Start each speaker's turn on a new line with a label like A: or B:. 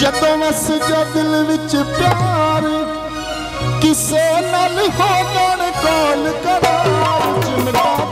A: ਜਦੋਂ ਵਸ ਗਿਆ ਦਿਲ ਵਿੱਚ ਪਿਆਰ ਕਿਸੇ ਨਾਲ ਹੋ ਗਣ ਕੋਲ ਕਰਾਰ ਚਿਮਟਾ